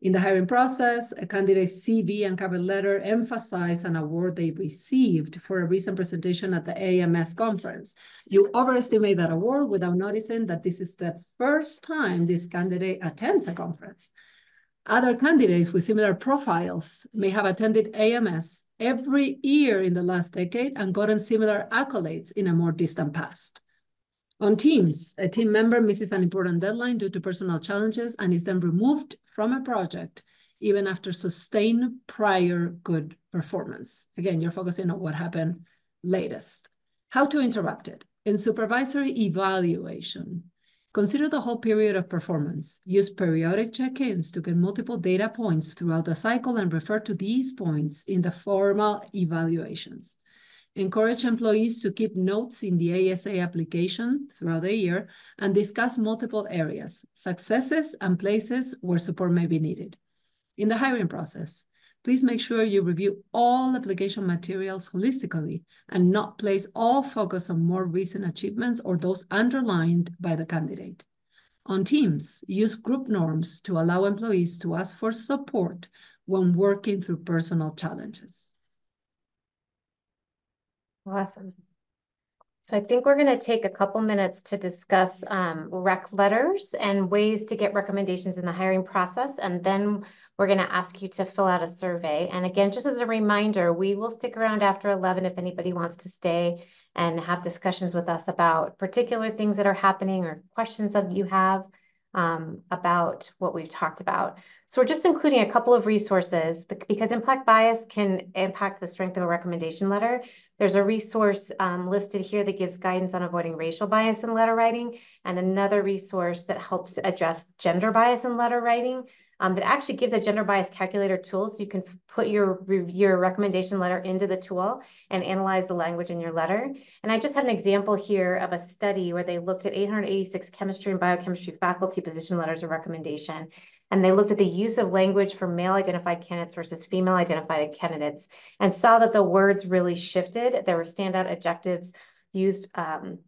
Speaker 3: In the hiring process, a candidate's CV and cover letter emphasize an award they received for a recent presentation at the AMS conference. You overestimate that award without noticing that this is the first time this candidate attends a conference. Other candidates with similar profiles may have attended AMS every year in the last decade and gotten similar accolades in a more distant past. On teams, a team member misses an important deadline due to personal challenges and is then removed from a project even after sustained prior good performance. Again, you're focusing on what happened latest. How to interrupt it. In supervisory evaluation, consider the whole period of performance. Use periodic check-ins to get multiple data points throughout the cycle and refer to these points in the formal evaluations. Encourage employees to keep notes in the ASA application throughout the year and discuss multiple areas, successes, and places where support may be needed. In the hiring process, please make sure you review all application materials holistically and not place all focus on more recent achievements or those underlined by the candidate. On teams, use group norms to allow employees to ask for support when working through personal challenges.
Speaker 1: Awesome. So I think we're going to take a couple minutes to discuss um, rec letters and ways to get recommendations in the hiring process. And then we're going to ask you to fill out a survey. And again, just as a reminder, we will stick around after 11 if anybody wants to stay and have discussions with us about particular things that are happening or questions that you have um, about what we've talked about. So we're just including a couple of resources because impact bias can impact the strength of a recommendation letter. There's a resource um, listed here that gives guidance on avoiding racial bias in letter writing and another resource that helps address gender bias in letter writing um, that actually gives a gender bias calculator tool so you can put your, your recommendation letter into the tool and analyze the language in your letter. And I just had an example here of a study where they looked at 886 chemistry and biochemistry faculty position letters of recommendation. And they looked at the use of language for male identified candidates versus female identified candidates and saw that the words really shifted. There were standout adjectives used um,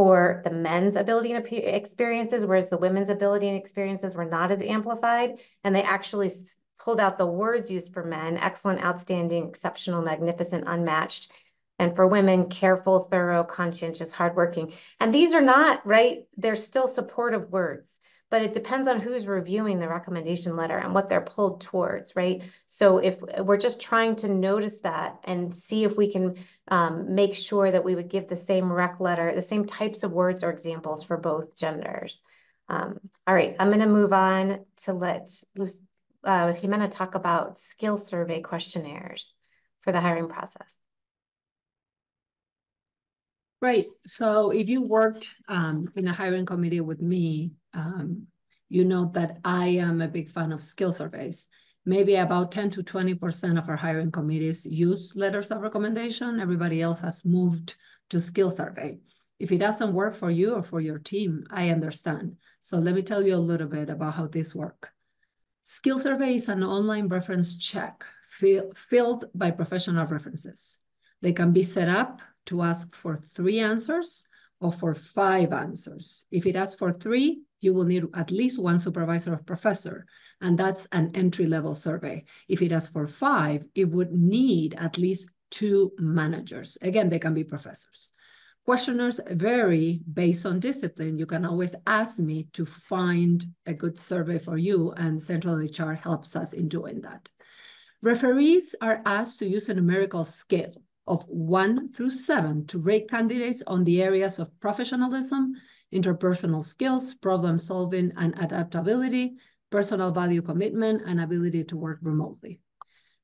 Speaker 1: for the men's ability and experiences, whereas the women's ability and experiences were not as amplified. And they actually pulled out the words used for men, excellent, outstanding, exceptional, magnificent, unmatched. And for women, careful, thorough, conscientious, hardworking. And these are not, right? They're still supportive words but it depends on who's reviewing the recommendation letter and what they're pulled towards, right? So if we're just trying to notice that and see if we can um, make sure that we would give the same rec letter, the same types of words or examples for both genders. Um, all right, I'm going to move on to let uh, Jimena talk about skill survey questionnaires for the hiring process.
Speaker 3: Right. So if you worked um, in a hiring committee with me, um, you know that I am a big fan of skill surveys. Maybe about 10 to 20% of our hiring committees use letters of recommendation. Everybody else has moved to skill survey. If it doesn't work for you or for your team, I understand. So let me tell you a little bit about how this work. Skill survey is an online reference check filled by professional references. They can be set up to ask for three answers or for five answers. If it asks for three, you will need at least one supervisor or professor, and that's an entry-level survey. If it asks for five, it would need at least two managers. Again, they can be professors. Questionnaires vary based on discipline. You can always ask me to find a good survey for you, and Central HR helps us in doing that. Referees are asked to use a numerical scale of one through seven to rate candidates on the areas of professionalism, interpersonal skills, problem solving and adaptability, personal value commitment, and ability to work remotely.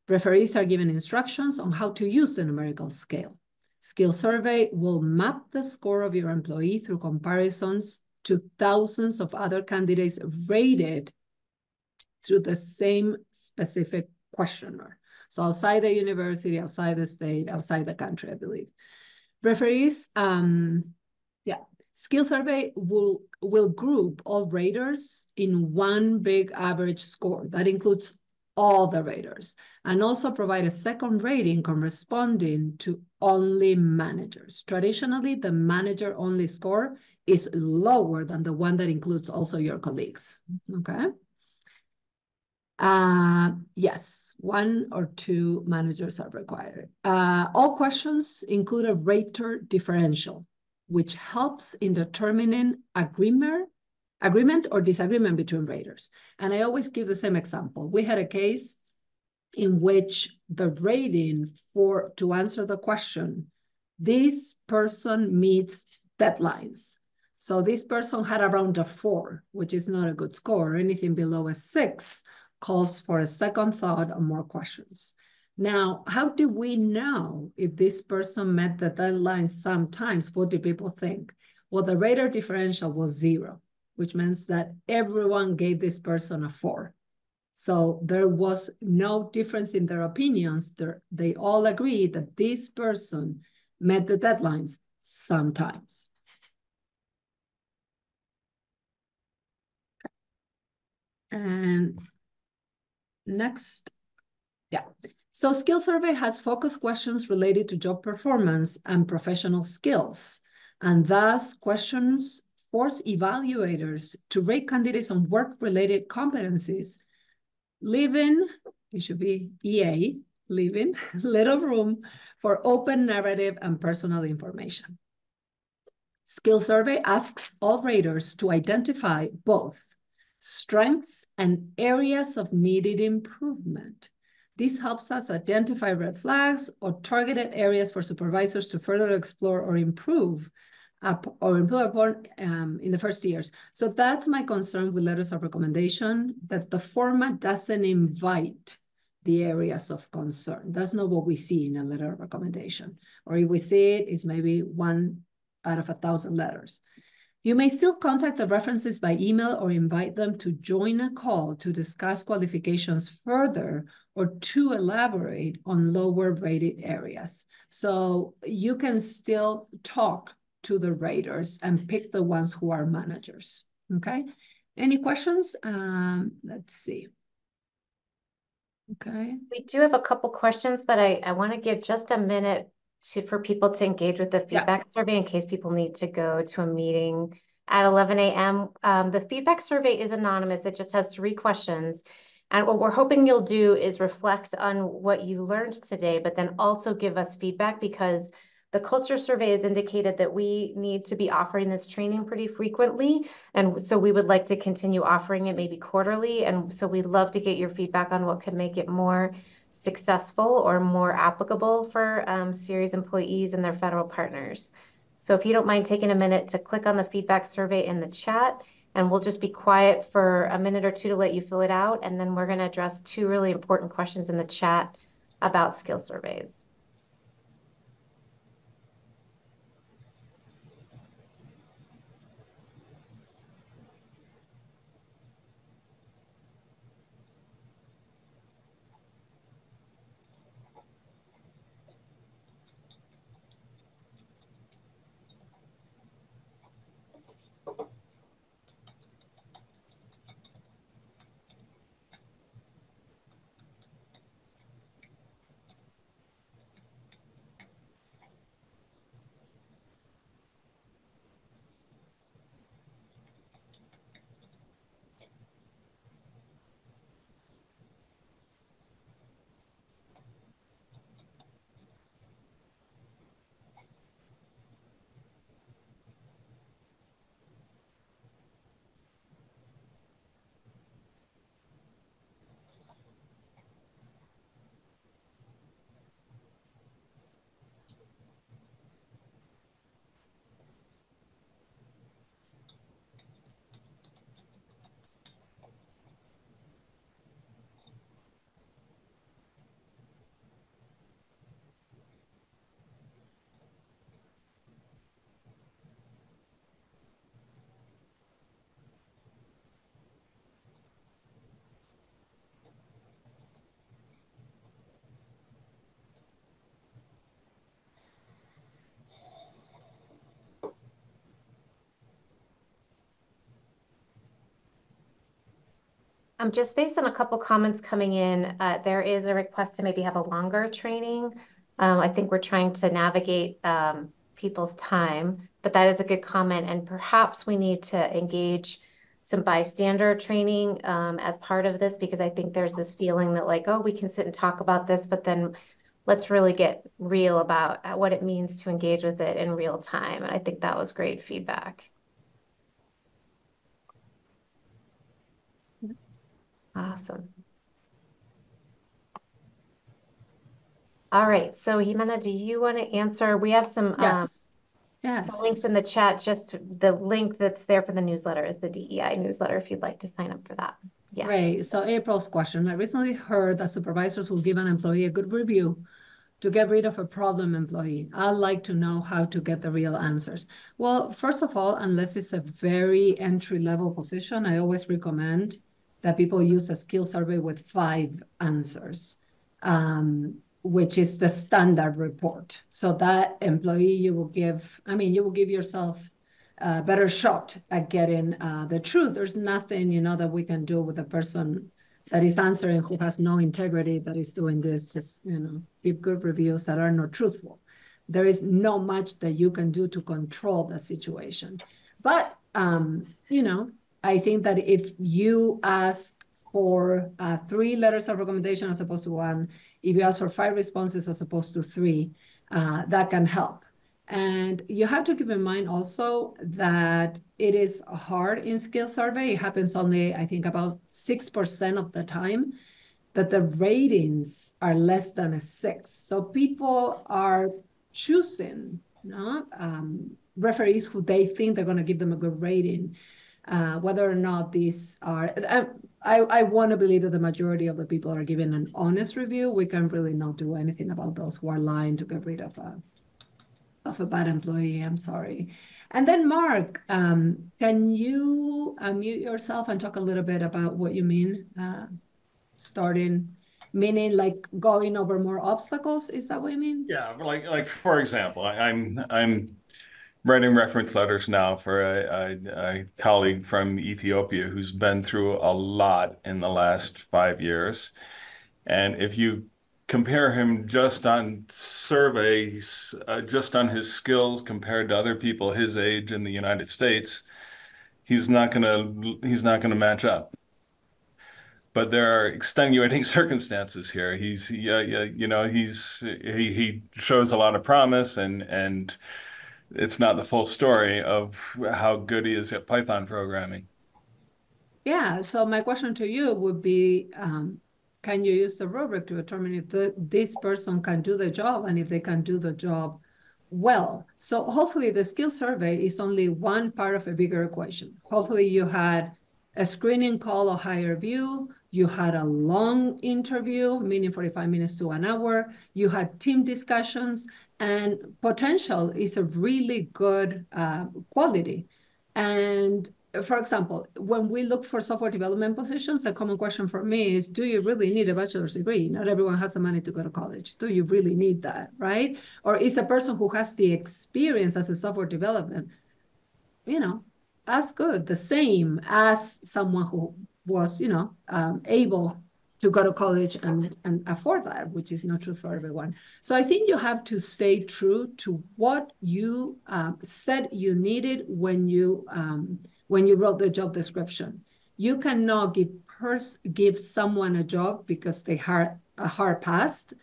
Speaker 3: Referees are given instructions on how to use the numerical scale. Skill survey will map the score of your employee through comparisons to thousands of other candidates rated through the same specific questionnaire. So outside the university, outside the state, outside the country, I believe. Referees, um, skill survey will will group all raters in one big average score that includes all the raters and also provide a second rating corresponding to only managers. Traditionally, the manager only score is lower than the one that includes also your colleagues, okay? Uh, yes, one or two managers are required. Uh, all questions include a rater differential, which helps in determining agreement agreement or disagreement between raters. And I always give the same example. We had a case in which the rating for to answer the question, this person meets deadlines. So this person had around a four, which is not a good score. Anything below a six calls for a second thought and more questions. Now, how do we know if this person met the deadline sometimes? What do people think? Well, the rater differential was zero which means that everyone gave this person a four. So there was no difference in their opinions. They're, they all agreed that this person met the deadlines sometimes. And next, yeah. So skill survey has focus questions related to job performance and professional skills. And thus questions force evaluators to rate candidates on work-related competencies, leaving, it should be EA, leaving little room for open narrative and personal information. Skill survey asks all raters to identify both strengths and areas of needed improvement. This helps us identify red flags or targeted areas for supervisors to further explore or improve up or improve upon um, in the first years. So that's my concern with letters of recommendation, that the format doesn't invite the areas of concern. That's not what we see in a letter of recommendation. Or if we see it, it's maybe one out of a thousand letters. You may still contact the references by email or invite them to join a call to discuss qualifications further or to elaborate on lower rated areas. So you can still talk to the raters and pick the ones who are managers, okay? Any questions? Um, let's see. Okay.
Speaker 1: We do have a couple questions, but I, I want to give just a minute to for people to engage with the feedback yeah. survey in case people need to go to a meeting at 11 a.m. Um, the feedback survey is anonymous. It just has three questions. And what we're hoping you'll do is reflect on what you learned today, but then also give us feedback because the culture survey has indicated that we need to be offering this training pretty frequently. And so we would like to continue offering it maybe quarterly. And so we'd love to get your feedback on what could make it more successful or more applicable for um, CIRES employees and their federal partners. So if you don't mind taking a minute to click on the feedback survey in the chat, and we'll just be quiet for a minute or two to let you fill it out. And then we're going to address two really important questions in the chat about skill surveys. Um, just based on a couple comments coming in, uh, there is a request to maybe have a longer training. Um, I think we're trying to navigate um, people's time, but that is a good comment. And perhaps we need to engage some bystander training um, as part of this because I think there's this feeling that like, oh, we can sit and talk about this, but then let's really get real about uh, what it means to engage with it in real time. And I think that was great feedback. Awesome. All right, so Jimena, do you want to answer? We have some um,
Speaker 3: Yes. Yes.
Speaker 1: some links in the chat. Just the link that's there for the newsletter is the DEI newsletter if you'd like to sign up for that. Yeah.
Speaker 3: Great. So April's question. I recently heard that supervisors will give an employee a good review to get rid of a problem employee. I'd like to know how to get the real answers. Well, first of all, unless it's a very entry level position, I always recommend that people use a skill survey with five answers, um, which is the standard report. So that employee, you will give, I mean, you will give yourself a better shot at getting uh, the truth. There's nothing, you know, that we can do with a person that is answering who has no integrity, that is doing this, just, you know, give good reviews that are not truthful. There is not much that you can do to control the situation. But, um, you know, I think that if you ask for uh, three letters of recommendation as opposed to one, if you ask for five responses as opposed to three, uh, that can help. And you have to keep in mind also that it is hard in skill survey. It happens only, I think, about 6% of the time that the ratings are less than a six. So people are choosing you know, um, referees who they think they're going to give them a good rating uh, whether or not these are, I, I want to believe that the majority of the people are given an honest review. We can really not do anything about those who are lying to get rid of a, of a bad employee. I'm sorry. And then Mark, um, can you unmute yourself and talk a little bit about what you mean, uh, starting, meaning like going over more obstacles? Is that what you mean?
Speaker 4: Yeah, like like for example, I, I'm I'm writing reference letters now for a, a, a, colleague from Ethiopia who's been through a lot in the last five years. And if you compare him just on surveys, uh, just on his skills compared to other people his age in the United States, he's not gonna he's not gonna match up. But there are extenuating circumstances here. He's yeah, yeah, you know, he's he he shows a lot of promise and and it's not the full story of how good he is at Python programming.
Speaker 3: Yeah, so my question to you would be, um, can you use the rubric to determine if the, this person can do the job and if they can do the job well? So hopefully the skill survey is only one part of a bigger equation. Hopefully you had a screening call or higher view, you had a long interview, meaning 45 minutes to an hour, you had team discussions, and potential is a really good uh, quality. And for example, when we look for software development positions, a common question for me is, do you really need a bachelor's degree? Not everyone has the money to go to college. Do you really need that, right? Or is a person who has the experience as a software development, you know, as good, the same as someone who was, you know, um, able to go to college and, and afford that, which is not true for everyone. So I think you have to stay true to what you um, said you needed when you um, when you wrote the job description. You cannot give pers- give someone a job because they had a hard past,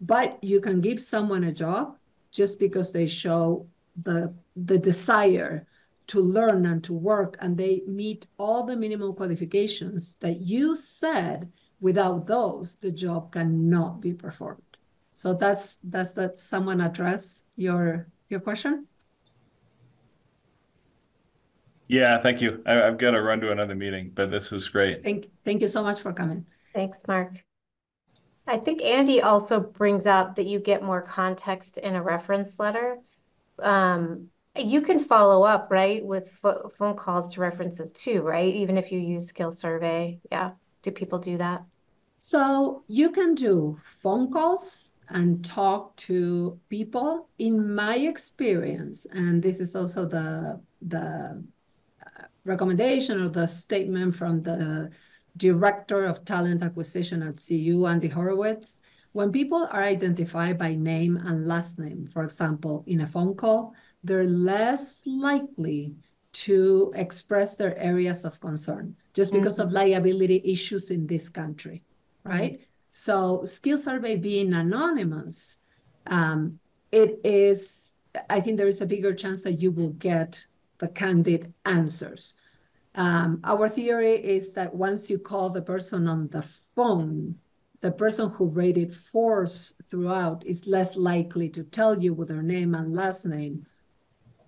Speaker 3: but you can give someone a job just because they show the the desire to learn and to work and they meet all the minimum qualifications that you said without those, the job cannot be performed. So that's does that someone address your your question?
Speaker 4: Yeah, thank you. I, I've got to run to another meeting, but this was great.
Speaker 3: Thank thank you so much for coming.
Speaker 1: Thanks, Mark. I think Andy also brings up that you get more context in a reference letter. Um, you can follow up, right, with phone calls to references too, right? Even if you use skill survey. Yeah. Do people do that?
Speaker 3: So you can do phone calls and talk to people. In my experience, and this is also the the uh, recommendation or the statement from the Director of Talent Acquisition at CU, Andy Horowitz. When people are identified by name and last name, for example, in a phone call, they're less likely to express their areas of concern just because of liability issues in this country, right? So SkillSurvey being anonymous, um, it is, I think there is a bigger chance that you will get the candid answers. Um, our theory is that once you call the person on the phone, the person who rated fours throughout is less likely to tell you with their name and last name,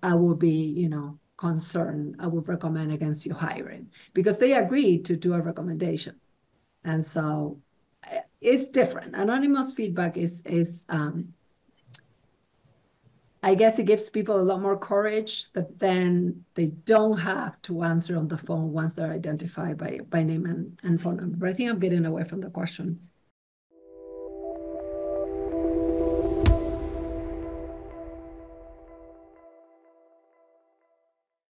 Speaker 3: I will be, you know, concerned. I would recommend against you hiring because they agreed to do a recommendation. And so it's different. Anonymous feedback is is um, I guess it gives people a lot more courage that then they don't have to answer on the phone once they're identified by by name and, and phone number. But I think I'm getting away from the question.